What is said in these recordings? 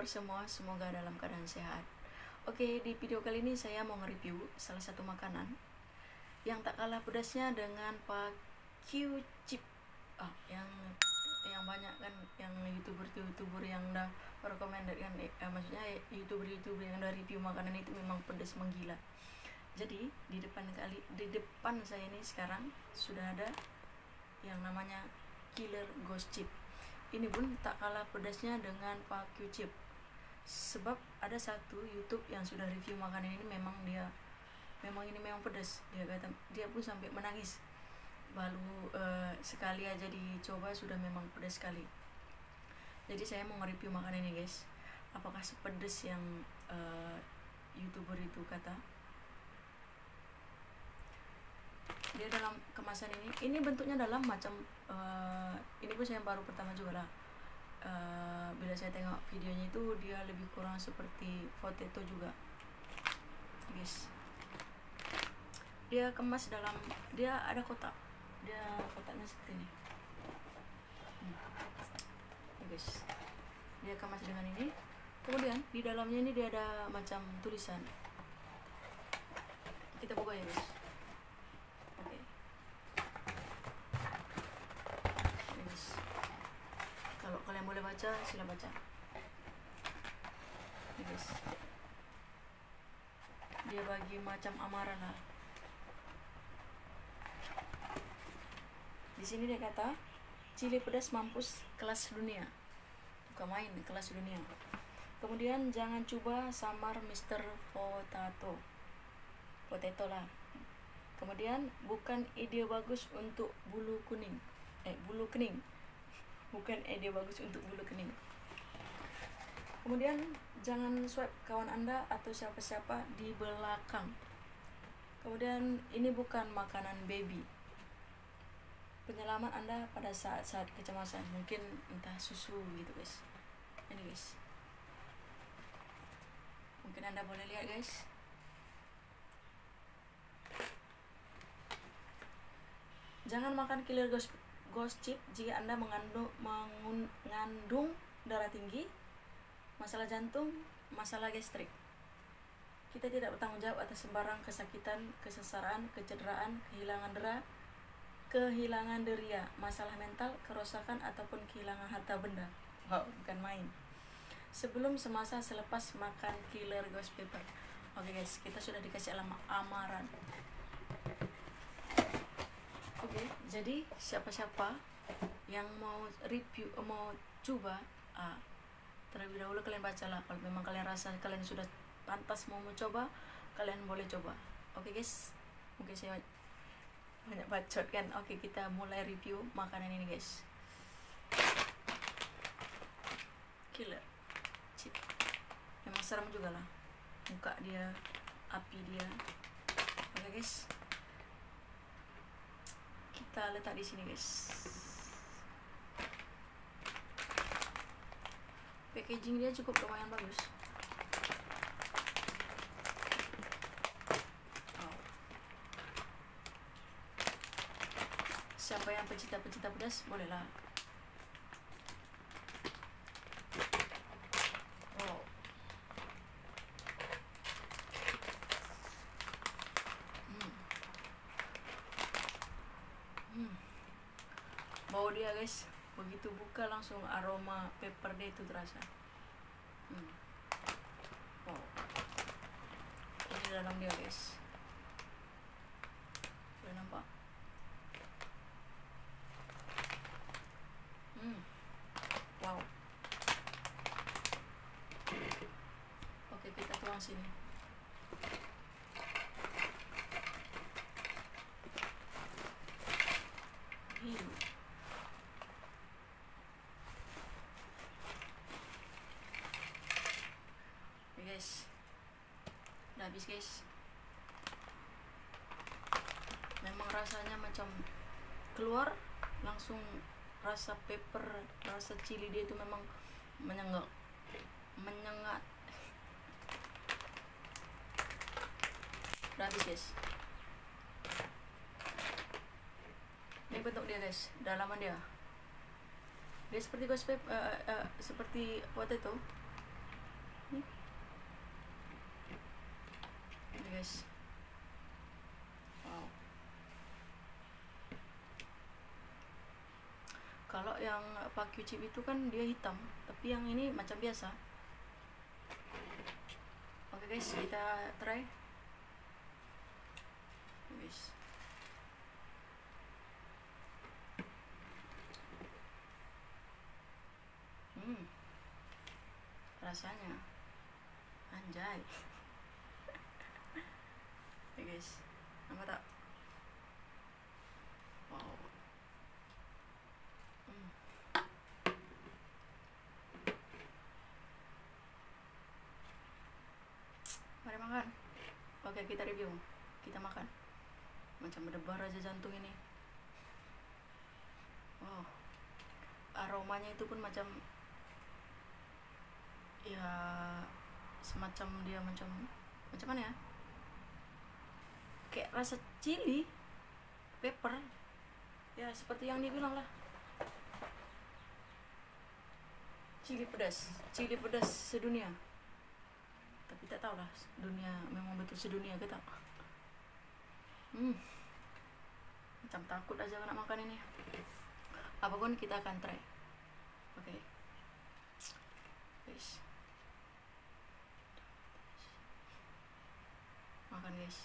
kabar semua? Semoga dalam keadaan sehat. Oke, di video kali ini saya mau nge-review salah satu makanan yang tak kalah pedasnya dengan Pak Chip. Ah, yang yang banyak kan yang youtuber-youtuber yang udah rekomendasikan eh, maksudnya youtuber-youtuber yang udah review makanan itu memang pedas menggila. Jadi di depan kali di depan saya ini sekarang sudah ada yang namanya Killer Ghost Chip ini pun tak kalah pedasnya dengan Pak Q Chip sebab ada satu YouTube yang sudah review makanan ini memang dia memang ini memang pedas. Dia kata dia pun sampai menangis. Baru uh, sekali aja dicoba sudah memang pedas sekali. Jadi saya mau nge-review makanan ini guys. Apakah sepedas yang uh, youtuber itu kata? Dia dalam kemasan ini ini bentuknya dalam macam uh, ini pun saya baru pertama juga lah uh, bila saya tengok videonya itu dia lebih kurang seperti potato juga. Guys. Dia kemas dalam dia ada kotak. Dia kotaknya seperti ini. Hmm. guys. Dia kemas dengan ini. Kemudian di dalamnya ini dia ada macam tulisan. Kita buka ya guys boleh baca sila baca? Guys dia bagi macam amaran lah. Di sini dia kata cili pedas mampus kelas dunia. Bukan main kelas dunia. Kemudian jangan coba samar Mister Potato. Potato lah. Kemudian bukan ide bagus untuk bulu kuning. Eh bulu kening bukan ide bagus untuk bulu kening. Kemudian jangan swipe kawan anda atau siapa-siapa di belakang. Kemudian ini bukan makanan baby. Penyelamat anda pada saat-saat kecemasan mungkin entah susu gitu guys. Ini guys. Mungkin anda boleh lihat guys. Jangan makan killer ghost ghost chip jika Anda mengandung, mengandung darah tinggi, masalah jantung, masalah gastrik. Kita tidak bertanggung jawab atas sembarang kesakitan, kesesaran, kecederaan, kehilangan darah, kehilangan deria, masalah mental, kerusakan ataupun kehilangan harta benda. Wow, bukan main. Sebelum semasa selepas makan killer ghost pepper. Oke okay guys, kita sudah dikasih alamat amaran okay, jadi siapa-siapa yang mau review mau coba ah, terlebih dahulu kalian bacalah. Kalau memang kalian rasa kalian sudah pantas mau mencoba kalian boleh coba. Oke okay, guys? Mungkin saya banyak bacot kan? Oke okay, kita mulai review makanan ini guys. Killer. Chip memang serem juga lah. Muka dia api dia. Oke okay, guys kita letak di sini guys. Packaging dia cukup lumayan bagus. Siapa yang pecinta-pecinta pedas bolehlah bau dia guys begitu buka langsung aroma pepper dia itu terasa hmm. oh. ini dalam dia guys boleh nampak hmm. wow oke kita tuang sini guys. Udah habis guys. Memang rasanya macam keluar langsung rasa pepper rasa chili dia itu memang menyengat menyengat. Udah habis guys. Ini bentuk dia guys. Dalaman dia. Dia seperti ghost pepper uh, uh, seperti potato nih ini guys wow. Kalau yang pakyu chip itu kan dia hitam tapi yang ini macam biasa. Oke guys kita try. Guys hmm. Rasanya anjay ya guys. Nama tak? Wow. Hmm. mari makan. Oke kita review. Kita makan. Macam berdebar aja jantung ini. Wow. Aromanya itu pun macam ya semacam dia macam macam mana ya kayak rasa chili pepper. Ya seperti yang dibilang lah. Chili pedas chili pedas sedunia. Tapi tak tahu lah dunia memang betul sedunia ke tak. Hmm. Macam takut aja nak makan ini. Apa pun kita akan try. Oke okay. guys. Makan guys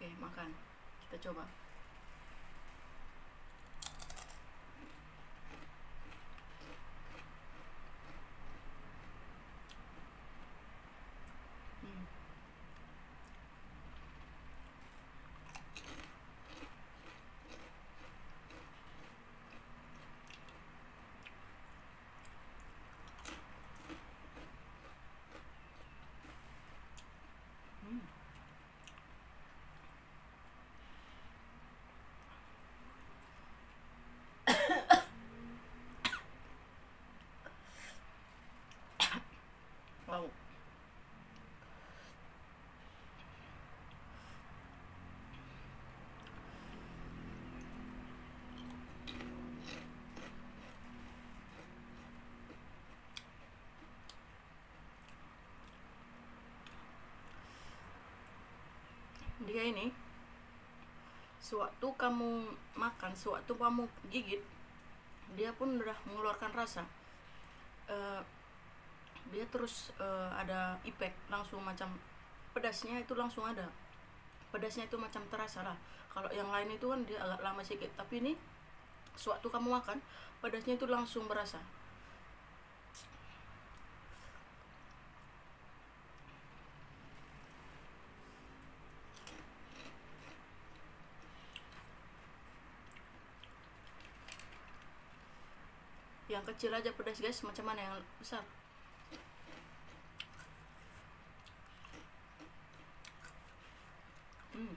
oke makan kita coba Hmm. Hmm. wow dia ini sewaktu kamu makan sewaktu kamu gigit dia pun udah mengeluarkan rasa. Eh, dia terus eh, ada efek langsung macam pedasnya itu langsung ada. Pedasnya itu macam terasa lah. Kalau yang lain itu kan dia agak lama sedikit tapi ini sewaktu kamu makan pedasnya itu langsung berasa yang kecil aja pedas guys macam mana yang besar hmm.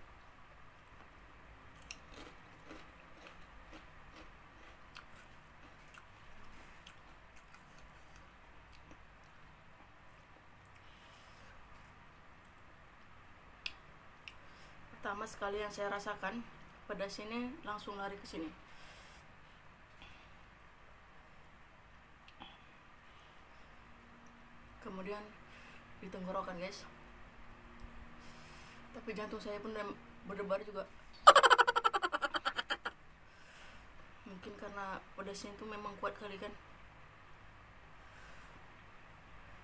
pertama sekali yang saya rasakan pedas ini langsung lari ke sini kemudian di tenggorokan guys. Tapi jantung saya pun berdebar juga. Mungkin karena pedasnya itu memang kuat kali kan?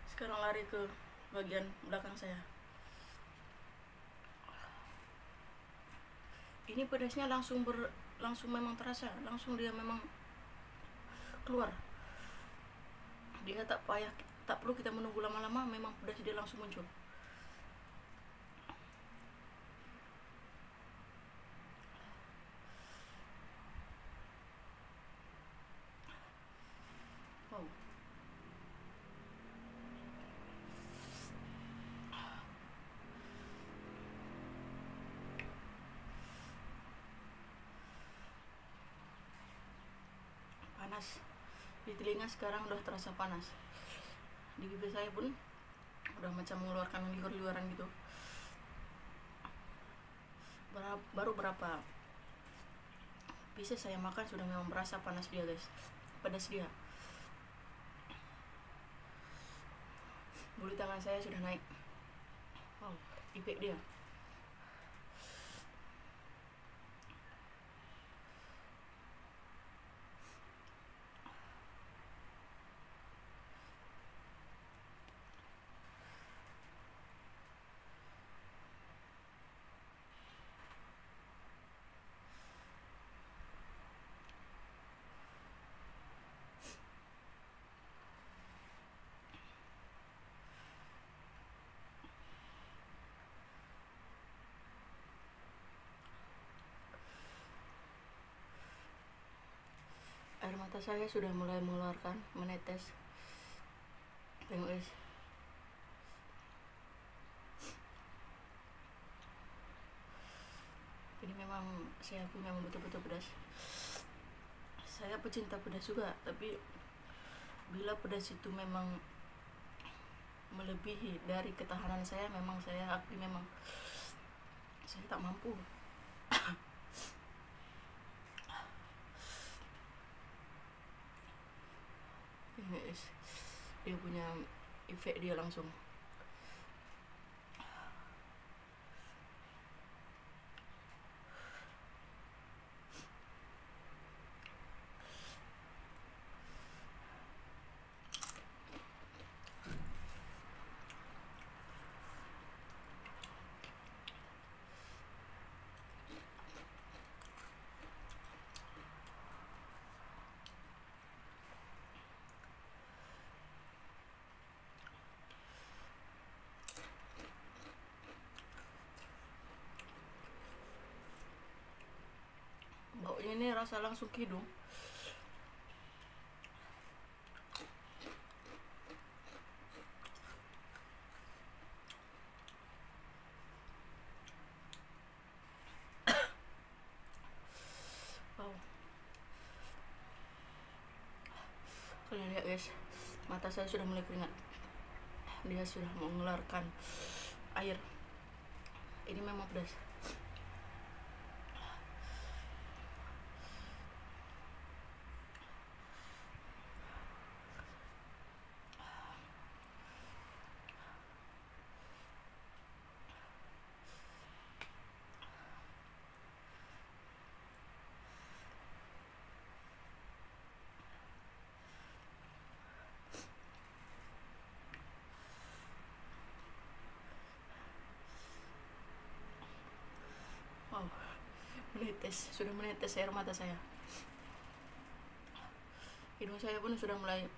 Sekarang lari ke bagian belakang saya. Ini pedasnya langsung ber langsung memang terasa langsung dia memang keluar. Dia tak payah tak perlu kita menunggu lama-lama memang pedas dia langsung muncul. Panas. Di telinga sekarang udah terasa panas di bibir saya pun udah macam mengeluarkan liur-liuran gitu. Baru berapa bisa saya makan sudah memang berasa panas dia guys. Pedas dia. Bulu tangan saya sudah naik. Wow ipek dia air mata saya sudah mulai mengeluarkan menetes. Tengok ini memang saya akui memang betul-betul pedas. Saya pecinta pedas juga tapi bila pedas itu memang melebihi dari ketahanan saya memang saya akui memang saya tak mampu Ini guys, dia punya efek dia langsung rasa langsung hidung kalian lihat guys mata saya sudah mulai keringat. Dia sudah mengeluarkan air. Ini memang pedas Wow, menetes, sudah menetes air mata saya. Hidung saya pun sudah mulai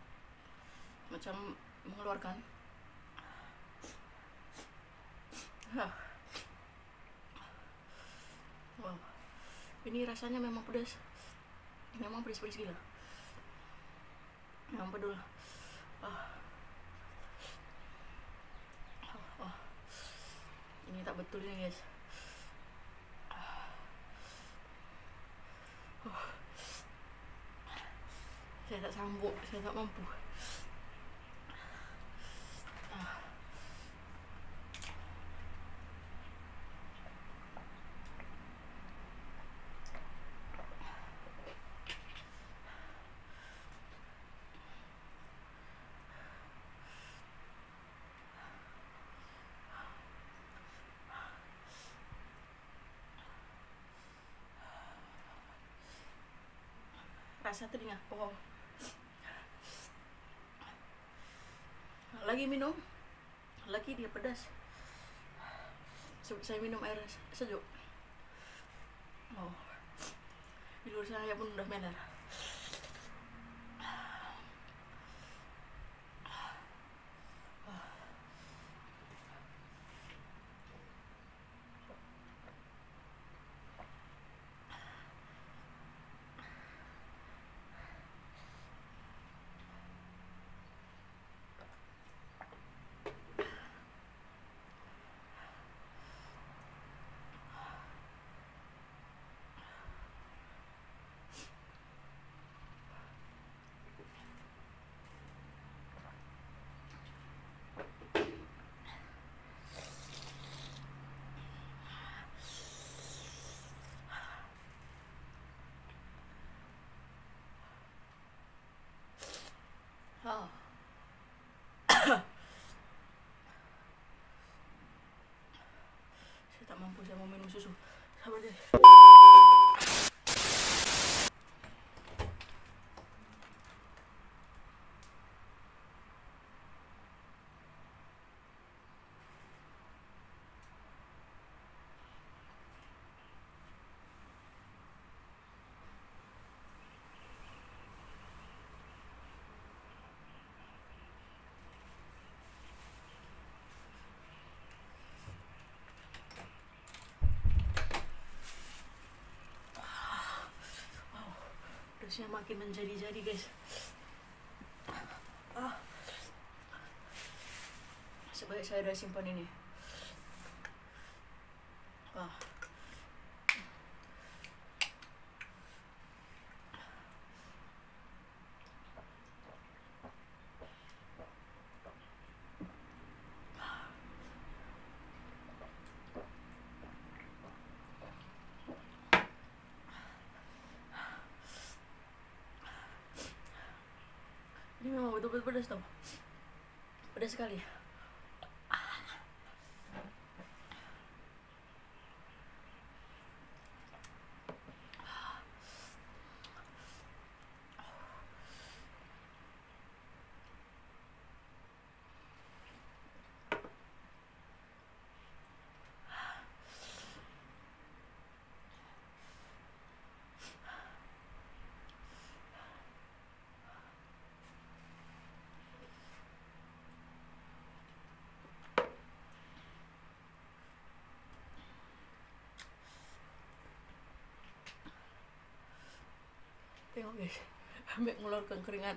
macam mengeluarkan. Hah. Wow, ini rasanya memang pedas. Memang pedas-pedas gila. Memang pedul. Ah. Ah, ah. Ini tak betul ini guys. Tak sanggup saya tak mampu. Rasa telinga oh lagi minum. Lagi dia pedas. Saya minum air sejuk. Oh. Di luar saya pun udah meler pedasnya makin menjadi-jadi guys. Ah. Sebaik saya udah simpan ini ah ini memang betul-betul pedas sekali guys ambil ngeluarkan keringat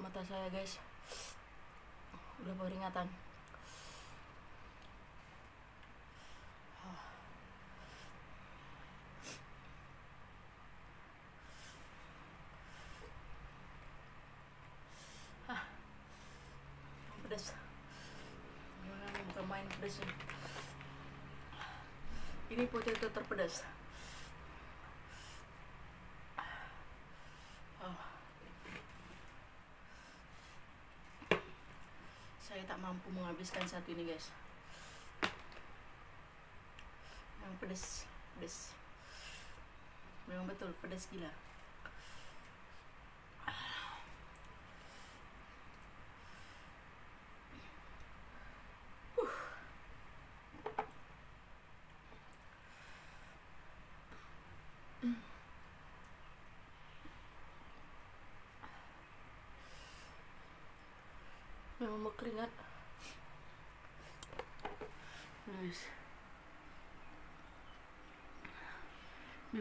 mata saya guys. Udah peringatan Ah. pedas gimana nih bukan main pedasnya ini potato terpedas Oh. saya tak mampu menghabiskan satu ini guys. Memang pedas pedas memang betul pedas gila memang berkeringat guys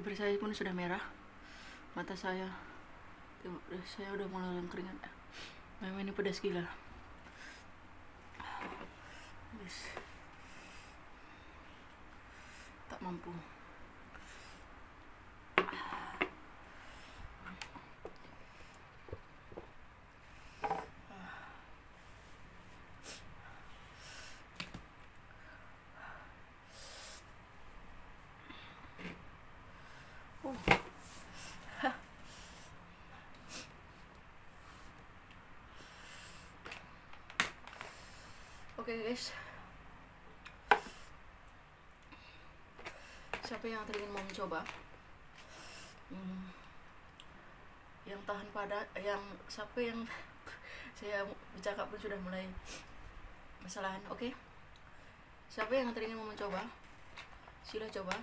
bibir saya pun sudah merah. Mata saya. Deh, saya udah mulai keringat. Memang ini pedas gila. Tak mampu Uh. Hah. Oke guys, siapa yang teringin mau mencoba? Hmm, yang tahan pada, yang siapa yang saya bercakap pun sudah mulai kesalahan. Oke, siapa yang teringin mau mencoba? Sila coba.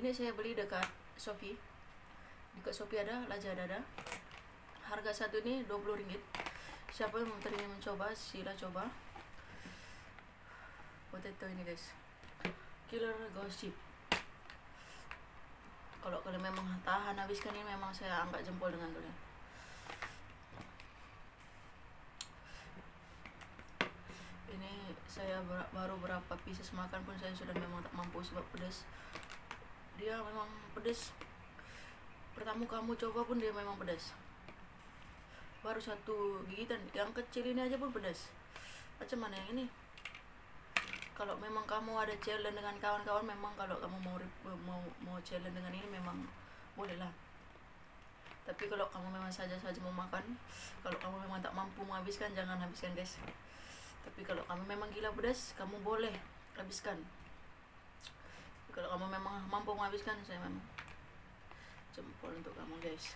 Ini saya beli dekat Shopee. Dekat Shopee ada, Lazada ada. harga satu ini 20 ringgit siapa yang mau mencoba sila coba potato ini guys. Killer gossip kalau kalian memang tahan habiskan ini memang saya angkat jempol dengan kalian. Ini saya baru berapa pieces makan pun saya sudah memang tak mampu sebab pedas. Dia memang pedas. Pertama kamu coba pun dia memang pedas. Baru satu gigitan. Yang kecil ini aja pun pedas. Macam mana yang ini kalau memang kamu ada challenge dengan kawan-kawan memang kalau kamu mau mau mau challenge dengan ini memang boleh lah tapi kalau kamu memang saja saja mau makan kalau kamu memang tak mampu menghabiskan jangan habiskan guys. Tapi kalau kamu memang gila pedas kamu boleh habiskan. Kalau kamu memang mampu menghabiskan saya memang jempol untuk kamu guys.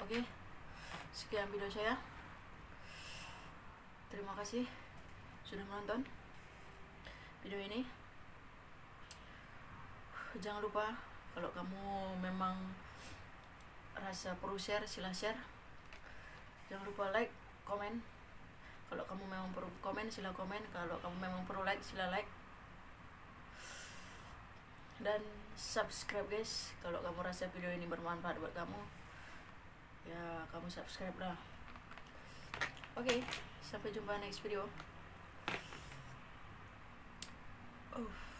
Oke sekian video saya. Terima kasih sudah menonton video ini. Jangan lupa kalau kamu memang rasa perlu share sila share. Jangan lupa like komen. Kalau kamu memang perlu komen sila komen. Kalau kamu memang perlu like sila like. Dan subscribe guys. Kalau kamu rasa video ini bermanfaat buat kamu ya kamu subscribe lah. Oke okay, sampai jumpa next video Oh. Bye.